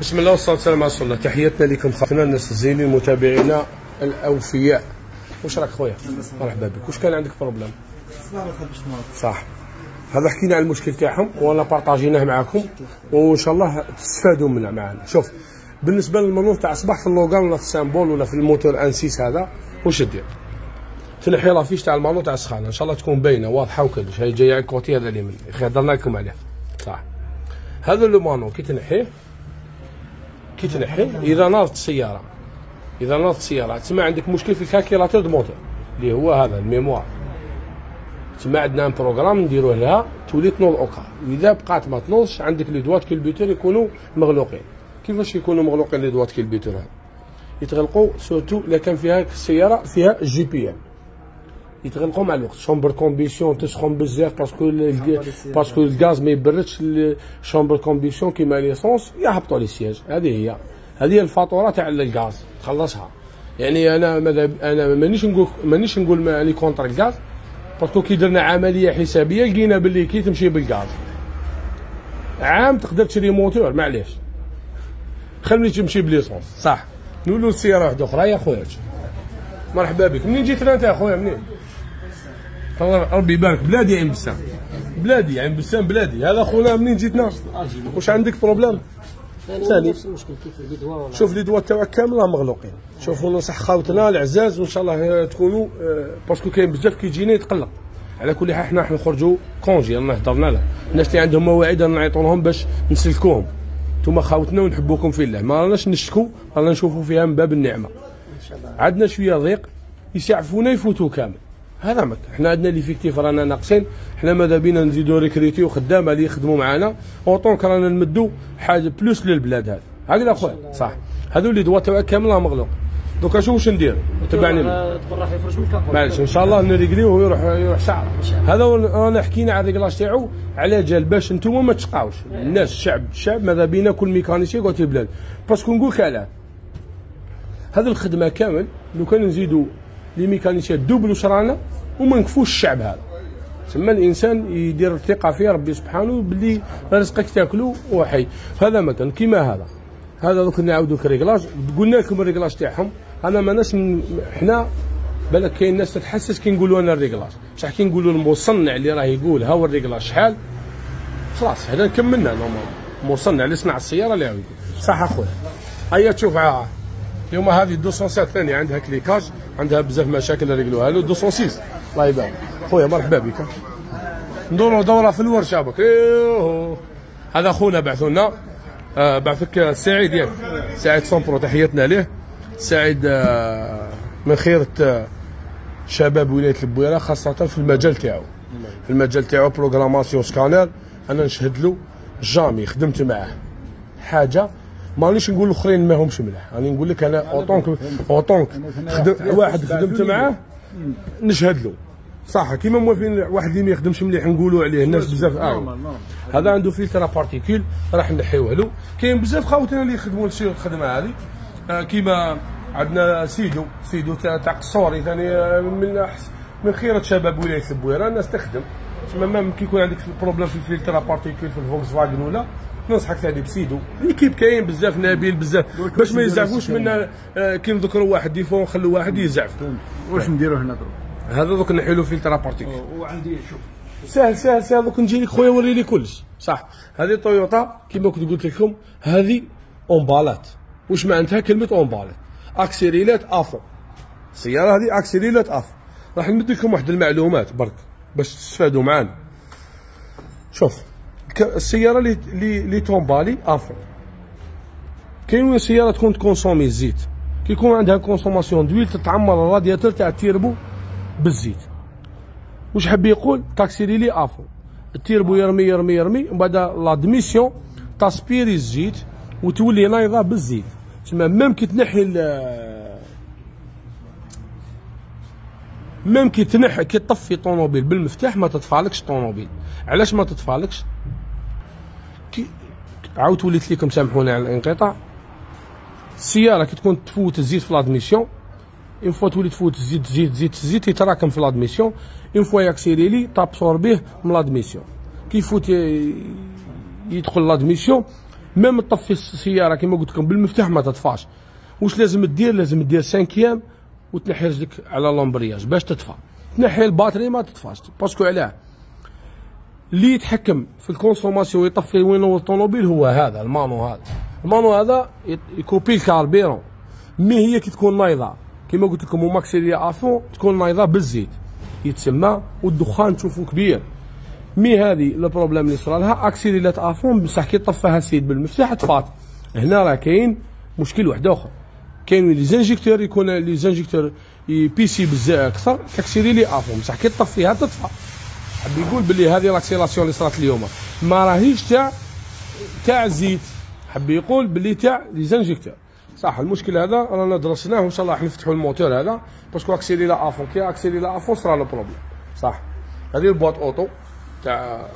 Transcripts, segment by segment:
بسم الله والصلاة والسلام على رسول الله. تحياتنا لكم خاطرنا الناس الزينين متابعينا الأوفياء. واش راك خويا؟ مرحبا بك. واش كان عندك بروبليم؟ صح. هذا حكينا على المشكل تاعهم وأنا بارطاجيناه معاكم. وإن شاء الله تستفادوا منه معنا شوف بالنسبة للمنور تاع صباح في اللوغان ولا في السامبول ولا في الموتور أنسيس هذا واش دير تنحي لافيش تاع المانو تاع السخانة. إن شاء الله تكون باينة واضحة وكلش. هي جاية على الكوتي هذا اليمين. أخي هضرنا لكم عليه. صح. هذا لو mano كي تنحيه كي تنحيه إذا ناضت السياره إذا ناضت السياره تسمى عندك مشكل في ال calculateur moteur. اللي هو هذا ال mémoire. تسمى عندنا un programme نديروه لها تولي تنوض au cas où وإذا بقات ما تنوضش عندك les doigts culbuteurs يكونوا مغلوقين. كيفاش يكونوا مغلوقين les doigts culbuteurs هذا؟ يتغلقوا surtout إلا كان فيها السياره فيها GPL. يتغلقوا مع الوقت chambre combustion تسخن بزاف parce que parce que الغاز ما يبردش chambre combustion كيما l'essence يهبطوا les sièges هذه هي هذه هي الفاتوره تاع الغاز تخلصها يعني أنا أنا مانيش نقول مانيش نقول ماني contre الغاز parce que كي درنا عمليه حسابيه لقينا باللي كي تمشي بالغاز عام تقدر تشري موتور معليش خليني تمشي ب l'essence صح نقولوا السياره واحدة أخرى يا خويا مرحبا بك منين جيت انت يا خويا منين ربي يبارك. بلادي عين بسام. بلادي عين بسام بلادي. هذا خونا منين جيتنا؟ واش عندك problème؟ ثاني. شوف لي دوا تاعك كامله مغلوقين. شوفوا نصح خاوتنا العزاز وإن شاء الله تكونوا parce que كاين بزاف كيجينا يتقلق. على كل حال حنا نخرجوا congé الله هضرنا له. الناس اللي عندهم مواعيد نعيطوا لهم باش نسلكوهم. أنتم خاوتنا ونحبوكم في الله. ما راناش نشكو رانا نشوفوا فيها من باب النعمة. عندنا شوية ضيق يسعفونا يفوتوا كامل. هذا مك حنا عندنا l'effectif رانا ناقصين. حنا ماذا بينا نزيدو recruter وخدامه اللي يخدموا معنا autant que رانا نمدوا حاجة plus للبلاد هذا هكذا خويا صح. هذو اللي دوا تاعك كامله مغلوق. دوكا شوف واش ندير؟ تبعني. راح يفرش من معليش إن شاء الله نريقليه ويروح يروح شعر هذا انا حكينا على ال réglage تاعو على جال باش أنتم ما تشقاوش. الناس الشعب الشعب ماذا بينا كل mécanicien قلت البلاد parce que نقول لك علاه هذه الخدمة كامل لو كان نزيدوا les mécaniciens دوبلو شرانا وما نكفوش الشعب هذا. تسمى الإنسان يدير الثقة في ربي سبحانه باللي رزقك تاكلو وحي. هذا مثلا كيما هذا. هذا دوك نعاودو ال réglage قلنا لكم ال réglage تاعهم. أنا ماناش حنا بالك كاين ناس تتحسس كي نقولوا أنا ال réglage بصح كي نقولوا المصنع اللي راه يقول ها هو ال réglage شحال؟ خلاص هذا كملنا normal مصنع اللي صنع السيارة اللي يقول. صح أخويا. هيا تشوف اليوم هذه 207 ثانية عندها claquage عندها بزاف مشاكل ريقلوها له 206 الله يبارك. خويا مرحبا بك. ندوروا دورة في الورشه بك إيه هذا خونا بعثوا لنا آه بعثك السعيد ياك سعيد سومبرو تحياتنا ليه سعيد آه من خيرة آه شباب ولاية البويرة خاصة في المجال تاعو. في المجال تاعو programmation scanner أنا نشهد له jamais خدمت معاه. حاجة مانيش نقول الاخرين ما همش مليح راني نقول لك أنا autant que autant que خدم واحد خدمت معاه نشهد له صح كيما موافقين واحد اللي ما يخدمش مليح نقولوا عليه. الناس بزاف آه. هذا عنده filtre particules راح نحيوه له. كاين بزاف خاوتنا اللي يخدموا الخدمة هذه. آه كيما عندنا سيدو. سيدو تاع قصوري ثاني من من خيرة شباب ولايه البويره الناس تخدم. تسمى كي يكون عندك problème في ال filtre particules في الفولكس فاجن ولا ننصحك ثاني بسيدو l'équipe كاين بزاف نبيل بزاف. باش ما يزعفوش منا آه كي نذكروا واحد des fois نخلوا واحد يزعف. واش نديروا هنا دروك هذا دوك نحيلو filtre particules وعندي شوف. سهل سهل سهل دوك نجي لك خويا وري لي كلش. صح. هذه تويوتا كيما كنت قلت لكم هذه اونبالات واش معناتها؟ كلمة اونبالات اكسيليرات à fond السيارة هذه اكسيليرات à fond راح نمد لكم واحد المعلومات برك. باش تستفادوا معنا شوف السيارة اللي اللي تومبالي à fond. كاين سياره تكون تكونسومي الزيت. كي يكون عندها consommation d'huile تتعمر الرادياتور تاع التيربو بالزيت. واش حب يقول؟ تاكسيليري à fond. التيربو يرمي يرمي يرمي ومن بعد l'admission تاسبيري الزيت وتولي نايضة بالزيت. تسمى même كي تنحي même كي تنحي كي تطفي طوموبيل بالمفتاح ما تطفالكش طوموبيل. علاش ما تطفالكش؟ كي عاود وليت لكم سامحوني على الانقطاع. السيارة كي تكون تفوت الزيت في l'admission une fois تولي تفوت الزيت زيت زيت زيت يتراكم في l'admission. une fois ياكسيلي تابسوربيه من l'admission. كي يفوت يدخل l'admission même تطفي السيارة كما قلت لكم بالمفتاح ما تطفاش. واش لازم دير لازم دير cinquième وتنحي رجلك على l'embrayage باش تطفى تنحي ال batterie ما تطفاش parce que علاه. اللي يتحكم في ال consommation ويطفي وينور الطوموبيل هو هذا ال mano هذا. ال mano هذا يكوبي ال carburant mais هي كي تكون نايضة. كما قلت لكم وماكسيلي à fond تكون نايضة بالزيت. يتسمى والدخان تشوفوا كبير. mais هذه ال problème اللي صرا لها أكسيليرات à fond بصح كي طفاها السيد بالمفتاح طفات هنا راه كاين مشكل واحد آخر. كاين les injecteurs يكون les injecteurs بيسي بزاف أكثر. كاكسيلي à fond. بصح كي طفيها تطفى. حب يقول باللي هذه l'accélération اللي صرات اليوم. ما راهيش تاع تاع زيت. حب يقول باللي تاع les injecteurs. صح المشكل هذا رانا درسناه وإن شاء الله راح نفتحوا الموتور هذا. parce que accélérer l'avant. كي accélérer l'avant صرا le problème. صح. هذه ال boîte auto تاع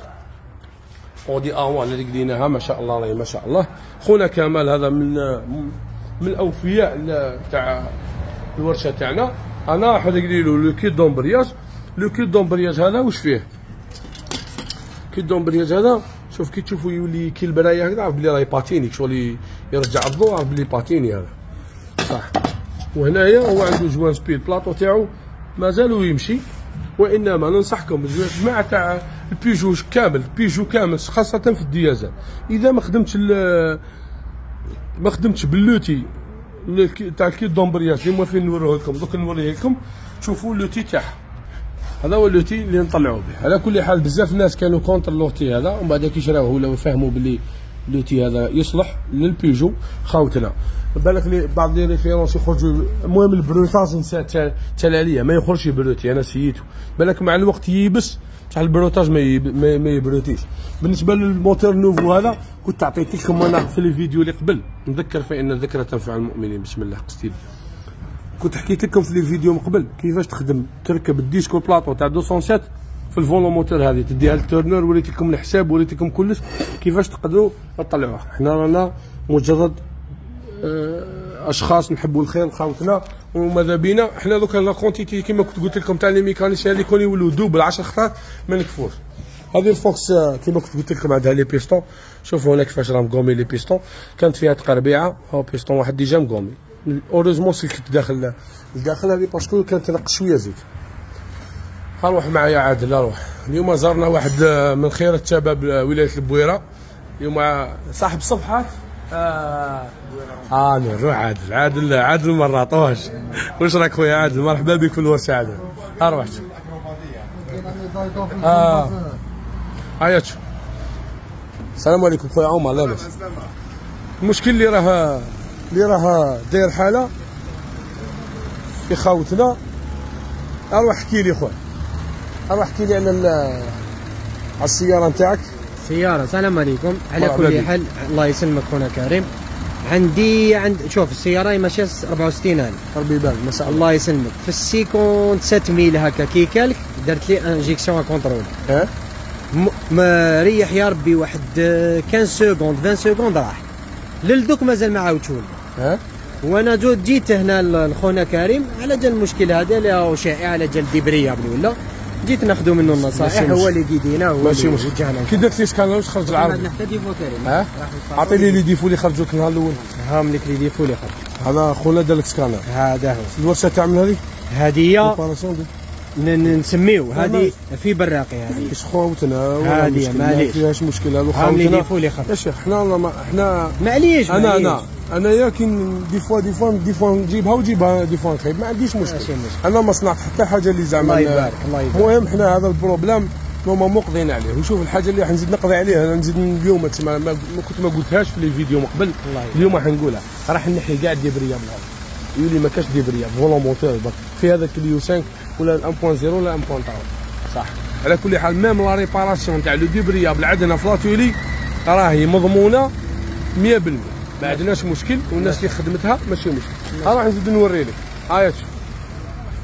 Audi A1 اللي قديناها ما شاء الله ما شاء الله. خونا كمال هذا من من الأوفياء تاع الورشة تاعنا. أنا راح نقري له le kit d'embrayage le kit d'embrayage هذا واش فيه؟ kit d'embrayage هذا شوف كي تشوفوا يولي كي البرايه هكذا عرف بلي راهي patiner شغل يرجع الضوء عرف بلي patiner هذا. صح. وهنايا هو عنده joint spi د plateau تاعو مازالو يمشي. وإنما ننصحكم جماعة تاع البيجو كامل بيجو كامل خاصة في الديازل إذا ما خدمتش ما خدمتش ب l'outil. تاع ال kit d'embrayage اللي موافقين نوريه لكم دوك نوريه لكم تشوفوا l'outil تاعها. هذا هو l'outil اللي نطلعوا به. على كل حال بزاف الناس كانوا contre l'outil هذا ومن بعد كي شراوه ولاو يفهموا باللي l'outil هذا يصلح للبيجو خاوتنا. بالك لي بعض les références يخرجوا المهم ال broutage نسى تال عليا ما يخرجش brouter أنا essayé ته بالك مع الوقت ييبس بصح ال broutage ما ما ي brouter ش بالنسبة لل moteur nouveau هذا كنت عطيت لكم أنا في الفيديو اللي قبل. نذكر فإن الذكرى تنفع المؤمنين. بسم الله قصتي. كنت حكيت لكم في الفيديو من قبل كيفاش تخدم. تركب ال disque و plateau تاع 207 في ال volant moteur هذه تديها لل tourneur وريت لكم الحساب وريت لكم كلش كيفاش تقدروا تطلعوها حنا رانا مجرد آه، أشخاص نحبوا الخير لخاوتنا وماذا بينا؟ حنا دوكا la quantité كيما كنت قلت لكم تاع les mécaniciens اللي يكونوا يولوا double 10 خطرات ما نكفوش. هذه الفوكس آه، كيما كنت قلت لكم عندها les pistons. شوفوا هنا كيفاش راه م gommé les pistons. كانت فيها تقربيعه هو بيستون واحد déjà م gommé heureusement سلكت داخل الداخل هذه باسكو كانت تنقص شوية زيت. أروح معايا عادل أروح اليوم زارنا واحد آه، من خير الشباب ولاية البويرة. اليوم صاحب الصفحات آه آه نروح عادل. عادل عادل ما طوش. واش راك خويا عادل؟ مرحبا بك في الورشة عادل. أروح آه. هيا شوف السلام عليكم خويا عمر لاباس المشكل اللي راه اللي راه داير حالة في خاوتنا أروح احكي لي خويا. أروح احكي لي على على السيارة نتاعك. سيارة السلام عليكم. على كل حال الله يسلمك خونا كريم. عندي عند شوف السيارة ماشية 64000 ربي يبارك ما شاء الله. الله يسلمك. في ال cinquante 7000 هكا كي quelque درت لي injection contrôle. آه ما ريح يا ربي واحد 15 secondes 20 secondes راح. للدوك مازال ما عاودش آه وأنا جو جيت هنا لخونا كريم على جال المشكل هذا اللي هو شائع على جال débrayable ولا جيت ناخذ منه النصائح هو اللي قيدينا هو ماشي مشكل كي درت لي scan واش خرج العرض؟ نحتاج défaut كريم ها؟ عطي لي les défauts اللي خرجوا النهار الأول هاهم لك les défauts اللي خرج. هذا خونا دار لك سكانر هذا هو. الورشة تعمل هذه؟ هذه نسميو هذه في براقي هذه. إيش خوتنا؟ هذه معليش فيهاش مشكل هذو خوتنا. لي يا شيخ حنا حنا معليش أنا أنا أنا يا كي دي فوا دي فوا دي فوا نجيبها وجيبها دي فوا نخيب ما عنديش مشكل أنا ما صنعت حتى حاجة اللي زعما الله يبارك الله يبارك. المهم حنا هذا البروبليم هما مقضين عليه. وشوف الحاجة اللي راح نزيد نقضي عليها. أنا نزيد اليوم تسمى ما كنت ما قلتهاش في الفيديو من قبل. اليوم راح نقولها. راح نحي كاع ديبريا من هذا يولي ما كاش ديبريا فولون موتور في هذاك اليو 5 ولا 1.0 ولا 1.3 صح. على كل حال même la réparation تاع le débrayable عندنا في l'atelier راهي مضمونة 100% ما عندناش مشكل والناس اللي خدمتها ماشي مشكل. ها راح نزيد نوري لك. هاي شوف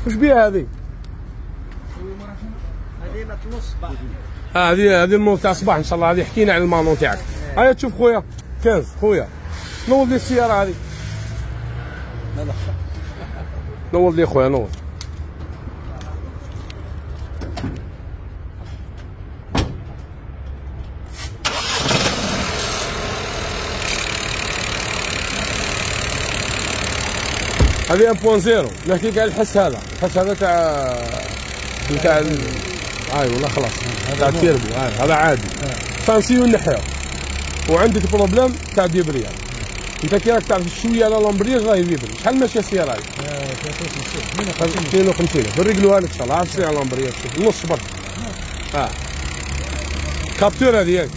واش بيها هذه؟ هذه هذه المول تاع الصباح إن شاء الله هذه حكينا على المانو تاعك. هيا تشوف خويا. 15 خويا. نوض لي السيارة هذه. نوض لي خويا نوض. هذه 1.0 نحكيك على الحس هذا. الحس هذا تاع تاع أي والله خلاص. تاع التيربو هذا عادي. سانسيو نحيو وعندك بروبليم تاع ديبرياج أنت كي راك تعرف شوية على لامبرياج راهي فيبري شحال ماشيه السياره هاي؟ 52 نريقلوها لك إن شاء الله. عارف شنو على لامبرياج نص برك آه. كابتور هذه ياك